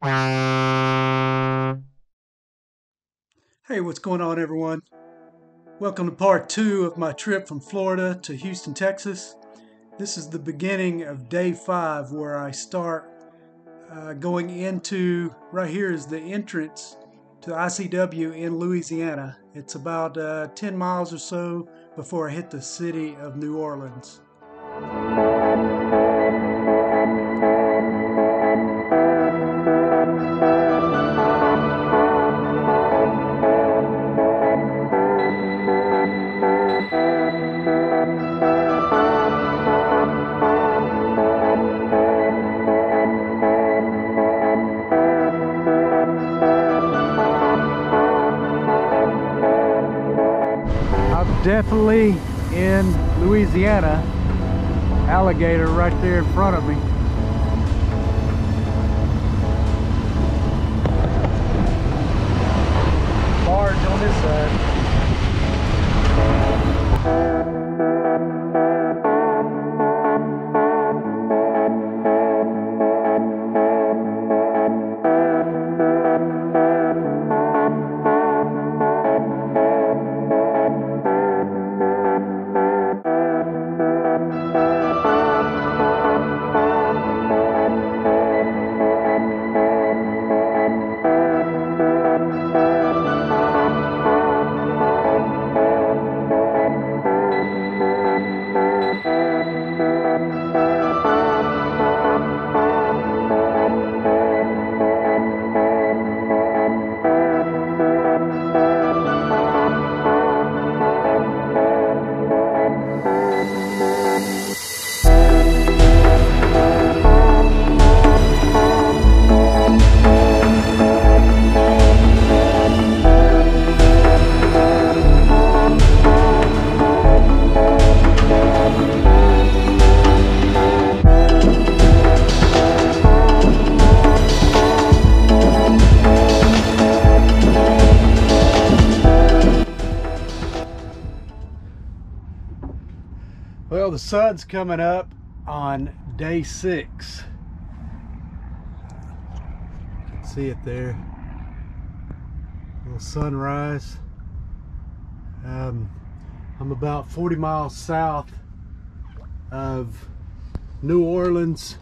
Hey, what's going on, everyone? Welcome to part two of my trip from Florida to Houston, Texas. This is the beginning of day five where I start uh, going into, right here is the entrance to ICW in Louisiana. It's about uh, 10 miles or so before I hit the city of New Orleans. Definitely in Louisiana. Alligator right there in front of me. Barge on this side. Sun's coming up on day six. You can see it there. Little sunrise. Um, I'm about 40 miles south of New Orleans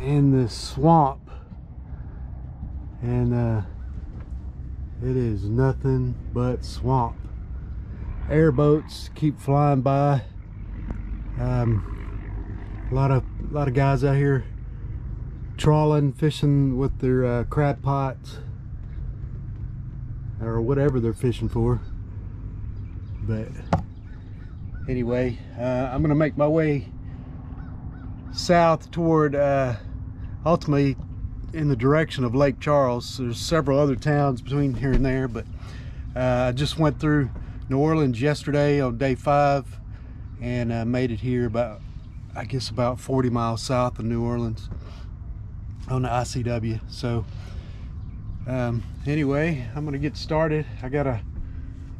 in the swamp. And uh, it is nothing but swamp. Airboats keep flying by. Um, a lot of a lot of guys out here trawling, fishing with their uh, crab pots or whatever they're fishing for. But anyway, uh, I'm gonna make my way south toward uh, ultimately in the direction of Lake Charles. There's several other towns between here and there, but uh, I just went through New Orleans yesterday on day five and uh, made it here about I guess about 40 miles south of New Orleans on the ICW so um, anyway I'm gonna get started. I gotta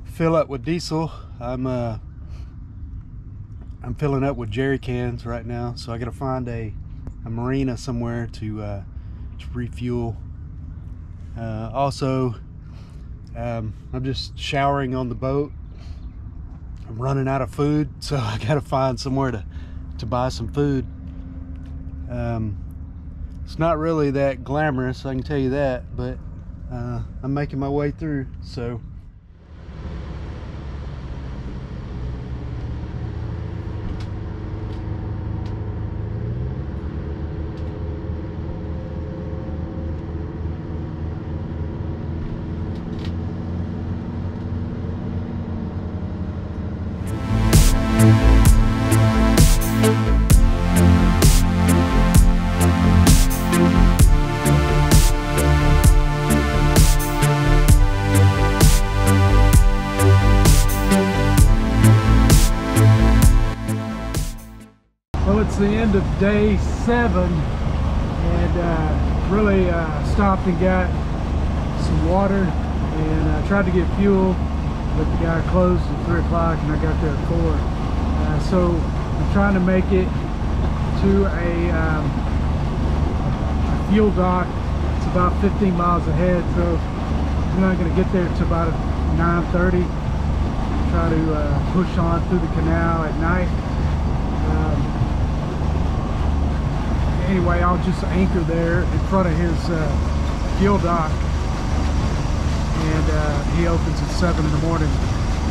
fill up with diesel. I'm uh, I'm filling up with jerry cans right now so I gotta find a, a marina somewhere to, uh, to refuel. Uh, also um, I'm just showering on the boat I'm running out of food, so I gotta find somewhere to, to buy some food. Um, it's not really that glamorous, I can tell you that, but uh, I'm making my way through, so. End of day seven, and uh, really uh, stopped and got some water, and uh, tried to get fuel, but the guy closed at three o'clock, and I got there at four. Uh, so I'm trying to make it to a, um, a fuel dock. It's about 15 miles ahead, so we're not going to get there until about 9.30. Try to uh, push on through the canal at night. Um, anyway, I'll just anchor there in front of his uh, fuel dock and uh, he opens at 7 in the morning.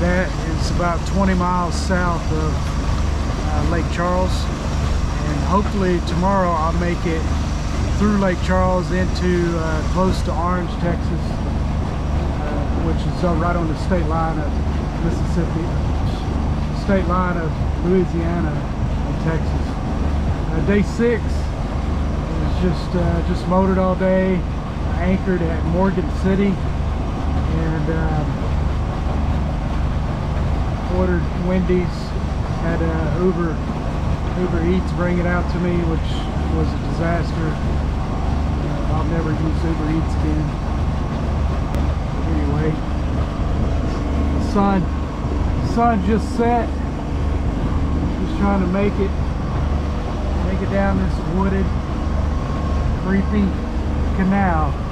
That is about 20 miles south of uh, Lake Charles and hopefully tomorrow I'll make it through Lake Charles into uh, close to Orange, Texas, uh, which is uh, right on the state line of Mississippi, state line of Louisiana and Texas. Uh, day six just uh, just motored all day, anchored at Morgan City, and um, ordered Wendy's, had uh, Uber Uber Eats bring it out to me, which was a disaster. Uh, I'll never use Uber Eats again. Anyway, sun, sun just set. Just trying to make it, make it down this wooded, creepy canal.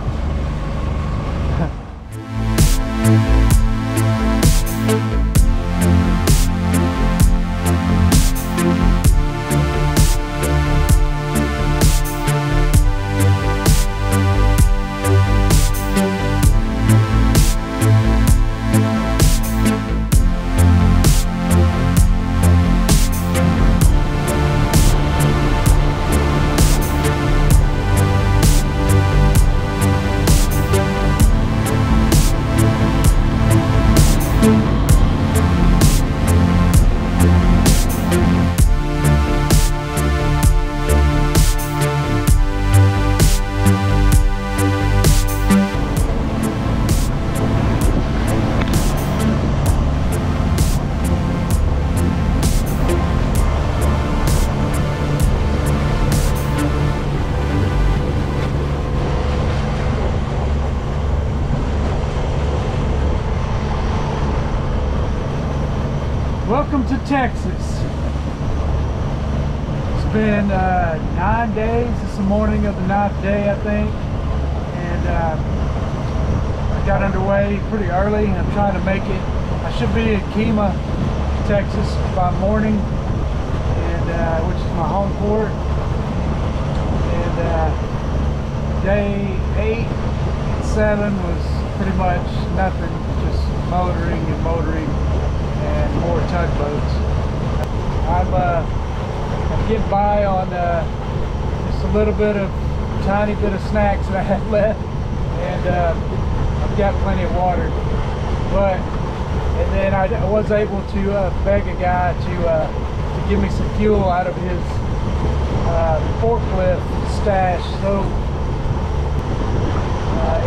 Early. I'm trying to make it. I should be in Kemah, Texas by morning, and uh, which is my home port. And uh, day eight seven was pretty much nothing, just motoring and motoring and more tugboats. I'm, uh, I'm getting by on uh, just a little bit of tiny bit of snacks that I have left, and uh, I've got plenty of water. But and then I, was able to uh, beg a guy to uh, to give me some fuel out of his uh, forklift stash. So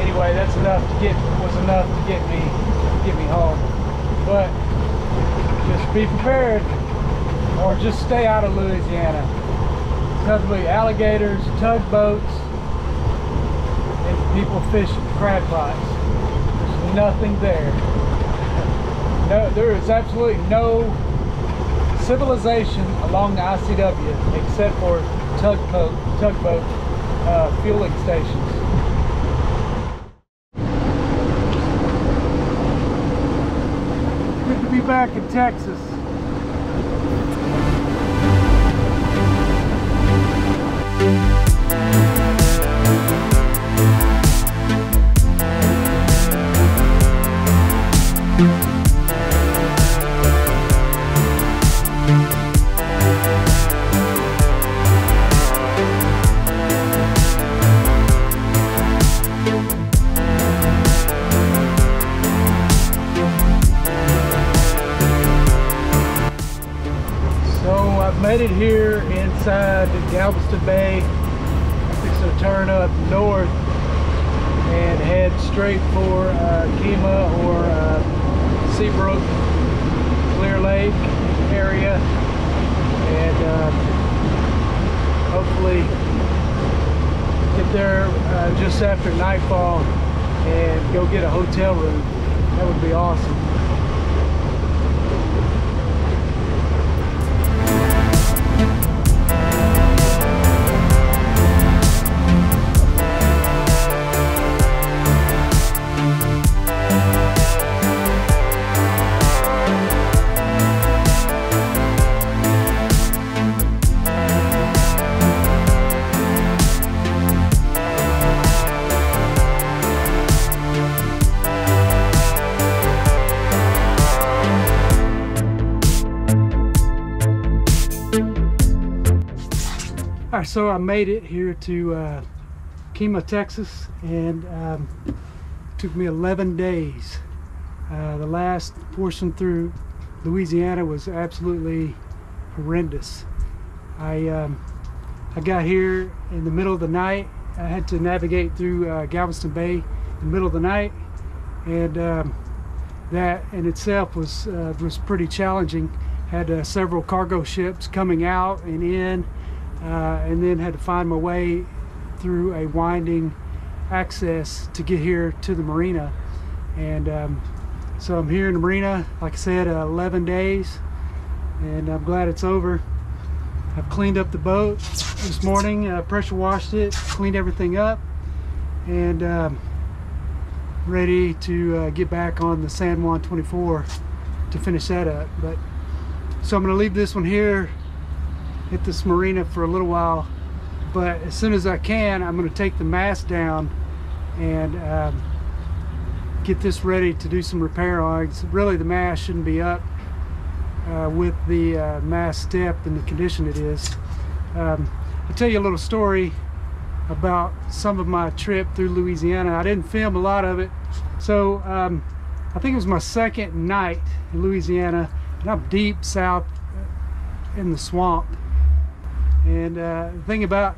anyway, that's enough to get was enough to get me get me home. But just be prepared or just stay out of Louisiana. Nothing alligators, tugboats, and people fishing crab pots. There's nothing there. No, there is absolutely no civilization along the ICW except for tugboat, tugboat uh, fueling stations. Good to be back in Texas. Galveston Bay. Fixing to turn up north and head straight for uh, Kemah or uh, Seabrook, Clear Lake area. And uh, hopefully get there uh, just after nightfall and go get a hotel room. That would be awesome. So I made it here to uh, Kemah, Texas, and um, took me 11 days. Uh, the last portion through Louisiana was absolutely horrendous. I um, I got here in the middle of the night. I had to navigate through uh, Galveston Bay in the middle of the night, and um, that in itself was uh, was pretty challenging. Had uh, several cargo ships coming out and in, and then had to find my way through a winding access to get here to the marina. And um, so I'm here in the marina, like I said, uh, 11 days, and I'm glad it's over. I've cleaned up the boat this morning, uh, pressure washed it, cleaned everything up, and um, ready to uh, get back on the San Juan 24 to finish that up. But so I'm going to leave this one here at this marina for a little while but as soon as I can I'm going to take the mast down and um, get this ready to do some repair on really the mast shouldn't be up uh, with the uh, mast step and the condition it is. Um, I'll tell you a little story about some of my trip through Louisiana. I didn't film a lot of it so um, I think it was my second night in Louisiana and I'm deep south in the swamp and uh, the thing about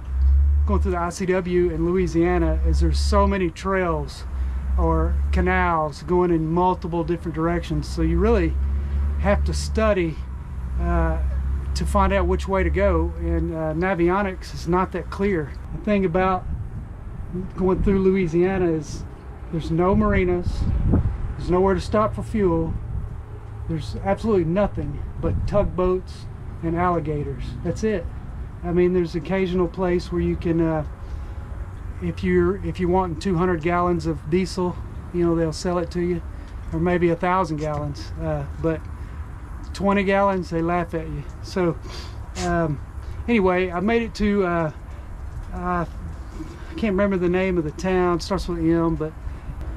going through the ICW in Louisiana is there's so many trails or canals going in multiple different directions. So you really have to study uh, to find out which way to go. And uh, Navionics is not that clear. The thing about going through Louisiana is there's no marinas, there's nowhere to stop for fuel, there's absolutely nothing but tugboats and alligators. That's it. I mean, there's occasional place where you can, uh, if you're if you want 200 gallons of diesel, you know they'll sell it to you, or maybe a thousand gallons. Uh, but 20 gallons, they laugh at you. So um, anyway, I made it to. Uh, I can't remember the name of the town. It starts with M, but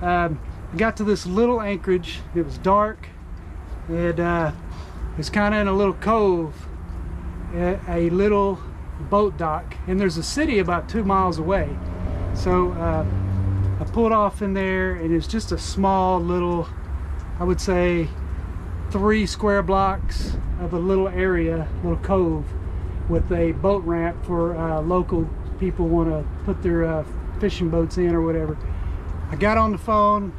um, I got to this little anchorage. It was dark, and uh, it's kind of in a little cove, a little boat dock and there's a city about two miles away. So uh, I pulled off in there and it's just a small little I would say three square blocks of a little area little cove with a boat ramp for uh, local people want to put their uh, fishing boats in or whatever. I got on the phone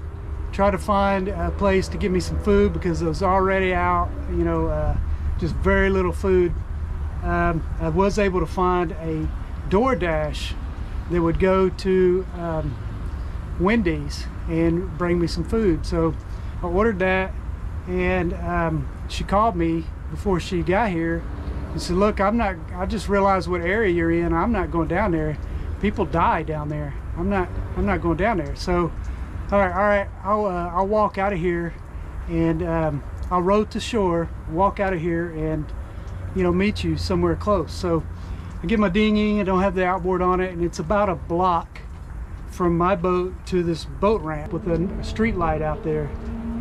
tried to find a place to give me some food because it was already out you know uh, just very little food um, I was able to find a DoorDash that would go to um, Wendy's and bring me some food. So I ordered that and um, she called me before she got here and said, look, I'm not, I just realized what area you're in. I'm not going down there. People die down there. I'm not, I'm not going down there. So, all right, all right, I'll, uh, I'll walk out of here and um, I'll row to shore, walk out of here and you know, meet you somewhere close. So I get my dinghy, I don't have the outboard on it, and it's about a block from my boat to this boat ramp with a street light out there.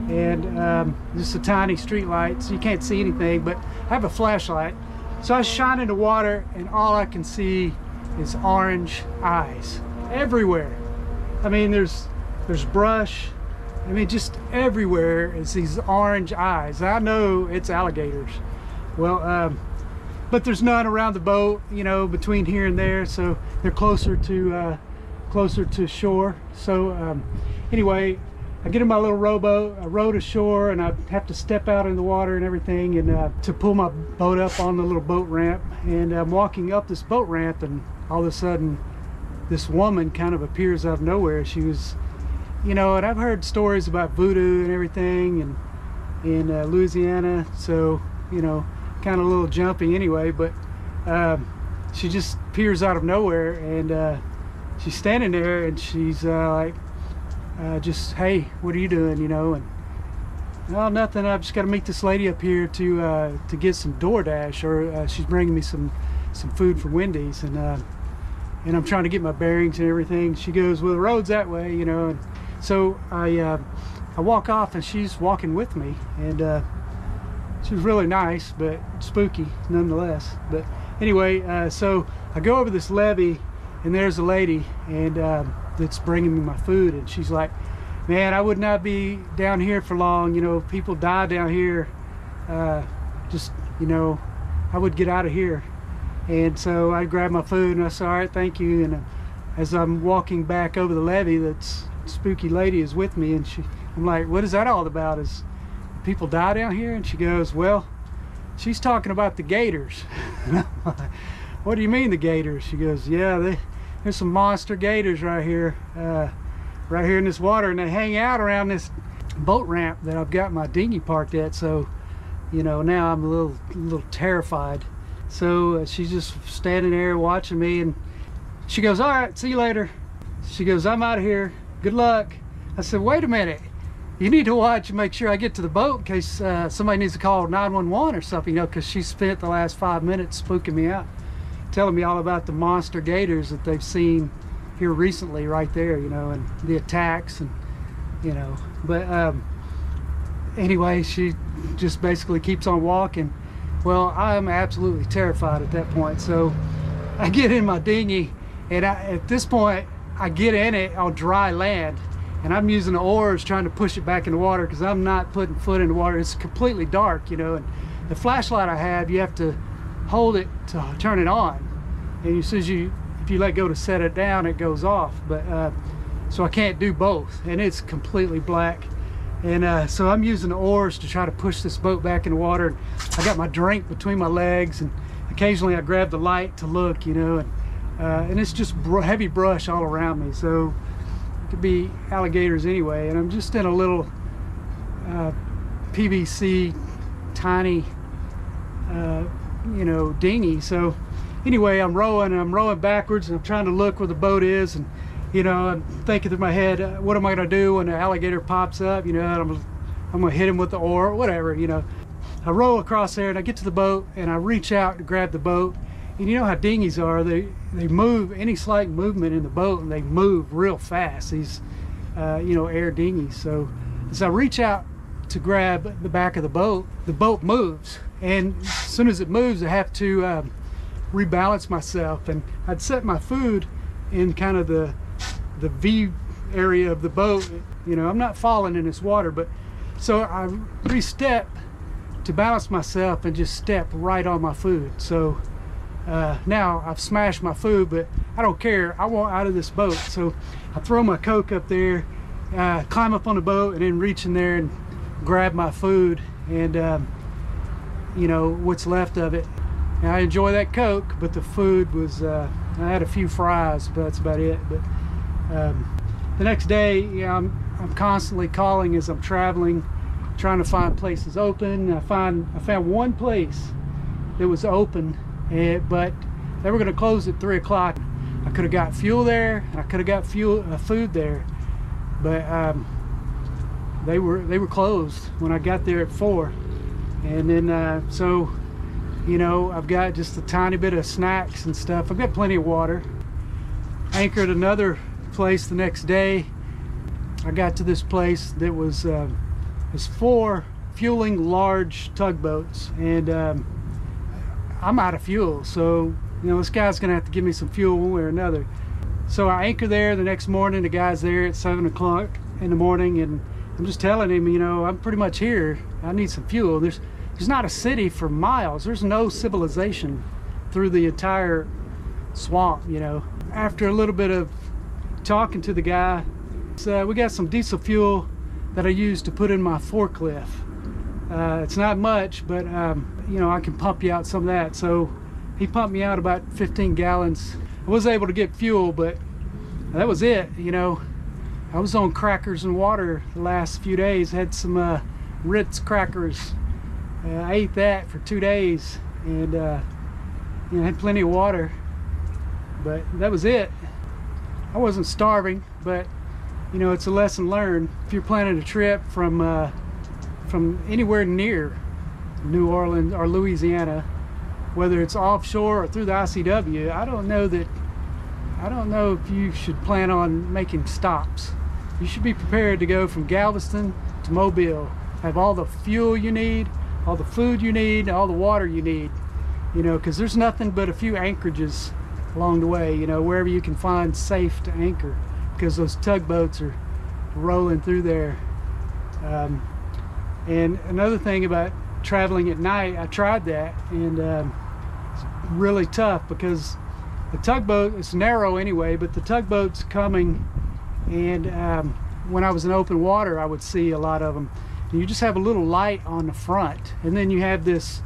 And um, just a tiny street light, so you can't see anything, but I have a flashlight. So I shine in the water, and all I can see is orange eyes everywhere. I mean, there's there's brush. I mean, just everywhere is these orange eyes. I know it's alligators. Well, um, but there's none around the boat, you know, between here and there, so they're closer to uh, closer to shore. So um, anyway, I get in my little rowboat, I row to shore, and I have to step out in the water and everything, and uh, to pull my boat up on the little boat ramp. And I'm walking up this boat ramp, and all of a sudden, this woman kind of appears out of nowhere. She was, you know, and I've heard stories about voodoo and everything, and in uh, Louisiana. So you know, kind of a little jumpy anyway, but um, she just appears out of nowhere and uh, she's standing there and she's uh, like, uh, just, hey, what are you doing, you know? And, well, nothing, I've just got to meet this lady up here to uh, to get some DoorDash or uh, she's bringing me some, some food from Wendy's and, uh, and I'm trying to get my bearings and everything. She goes, well, the road's that way, you know? And so I, I walk off and she's walking with me and she was really nice but spooky nonetheless but anyway uh, so I go over this levee and there's a lady and uh, that's bringing me my food and she's like, man, I would not be down here for long. You know, people die down here. Uh, just, you know, I would get out of here. And so I grabbed my food and I said, all right, thank you. And uh, as I'm walking back over the levee, that spooky lady is with me and she, I'm like, what is that all about? Is people die down here? And she goes, well, she's talking about the gators. what do you mean the gators? She goes, yeah, they, there's some monster gators right here, uh, right here in this water, and they hang out around this boat ramp that I've got my dinghy parked at. So, you know, now I'm a little, a little terrified. So uh, she's just standing there watching me, and she goes, "All right, see you later." She goes, "I'm out of here. Good luck." I said, "Wait a minute." You need to watch and make sure I get to the boat in case uh, somebody needs to call 911 or something, you know, because she spent the last five minutes spooking me out, telling me all about the monster gators that they've seen here recently right there, you know, and the attacks and, you know, but um, anyway, she just basically keeps on walking. Well, I'm absolutely terrified at that point. So I get in my dinghy and I, at this point, I get in it on dry land and I'm using the oars trying to push it back in the water because I'm not putting foot in the water. It's completely dark, you know, and the flashlight I have, you have to hold it to turn it on. And as soon as you, if you let go to set it down, it goes off. But uh, so I can't do both, and it's completely black. And uh, so I'm using the oars to try to push this boat back in the water. And I got my drink between my legs, and occasionally I grab the light to look, you know, and uh, and it's just br heavy brush all around me. So could be alligators anyway and I'm just in a little uh, PVC tiny uh, you know dinghy. So anyway I'm rowing and I'm rowing backwards and I'm trying to look where the boat is and you know I'm thinking through my head uh, what am I gonna do when the alligator pops up? You know I'm, I'm gonna hit him with the oar whatever you know. I row across there and I get to the boat and I reach out to grab the boat and you know how dinghies are they they move any slight movement in the boat and they move real fast these uh, you know air dinghies. So as I reach out to grab the back of the boat the boat moves. And as soon as it moves I have to um, rebalance myself. And I'd set my food in kind of the the V area of the boat. You know I'm not falling in this water but so I re-step to balance myself and just step right on my food. So uh, now I've smashed my food, but I don't care. I want out of this boat. So I throw my Coke up there, uh, climb up on the boat, and then reach in there and grab my food and, um, you know, what's left of it. I enjoy that Coke, but the food was, uh, I had a few fries, but that's about it. But um, the next day, know, I'm, I'm constantly calling as I'm traveling, trying to find places open. I find I found one place that was open and, but they were going to close at 3 o'clock. I could have got fuel there, I could have got fuel uh, food there, but um, they were they were closed when I got there at 4. And then, uh, so, you know, I've got just a tiny bit of snacks and stuff. I've got plenty of water. Anchored another place the next day. I got to this place that was, uh, was for fueling large tugboats. And um, I'm out of fuel. So, you know, this guy's gonna have to give me some fuel one way or another. So I anchor there the next morning. The guy's there at seven o'clock in the morning and I'm just telling him, you know, I'm pretty much here. I need some fuel. There's, there's not a city for miles. There's no civilization through the entire swamp, you know. After a little bit of talking to the guy, so we got some diesel fuel that I use to put in my forklift. Uh, it's not much, but um, you know, I can pump you out some of that. So he pumped me out about 15 gallons. I was able to get fuel, but that was it. You know, I was on crackers and water the last few days. Had some uh, Ritz crackers. Uh, I ate that for two days and uh, you know, had plenty of water. But that was it. I wasn't starving, but you know, it's a lesson learned. If you're planning a trip from uh, from anywhere near New Orleans or Louisiana, whether it's offshore or through the ICW, I don't know that, I don't know if you should plan on making stops. You should be prepared to go from Galveston to Mobile, have all the fuel you need, all the food you need, all the water you need, you know, because there's nothing but a few anchorages along the way, you know, wherever you can find safe to anchor because those tugboats are rolling through there. Um, and another thing about traveling at night, I tried that and um, it's really tough because the tugboat, it's narrow anyway, but the tugboat's coming and um, when I was in open water, I would see a lot of them. And you just have a little light on the front and then you have this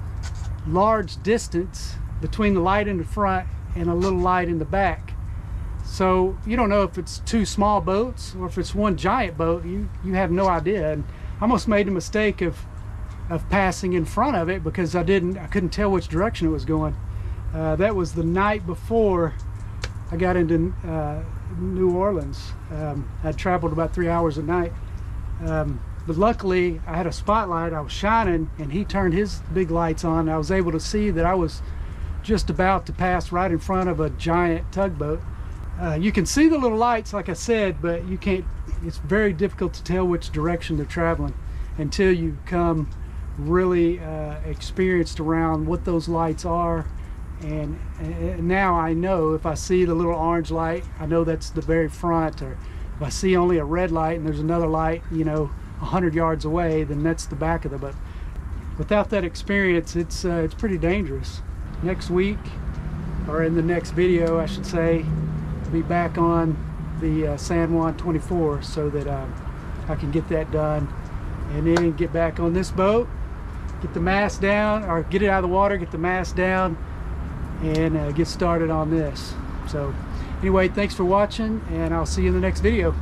large distance between the light in the front and a little light in the back. So you don't know if it's two small boats or if it's one giant boat. You you have no idea. And almost made the mistake of of passing in front of it because I didn't I couldn't tell which direction it was going. Uh, that was the night before I got into uh, New Orleans. Um, I traveled about three hours a night. Um, but luckily I had a spotlight I was shining and he turned his big lights on I was able to see that I was just about to pass right in front of a giant tugboat uh, you can see the little lights like I said but you can't it's very difficult to tell which direction they're traveling until you come really uh, experienced around what those lights are and, and now I know if I see the little orange light I know that's the very front or if I see only a red light and there's another light you know 100 yards away, then that's the back of the boat. Without that experience, it's uh, it's pretty dangerous. Next week, or in the next video, I should say, I'll be back on the uh, San Juan 24 so that uh, I can get that done and then get back on this boat, get the mast down, or get it out of the water, get the mast down, and uh, get started on this. So anyway, thanks for watching, and I'll see you in the next video.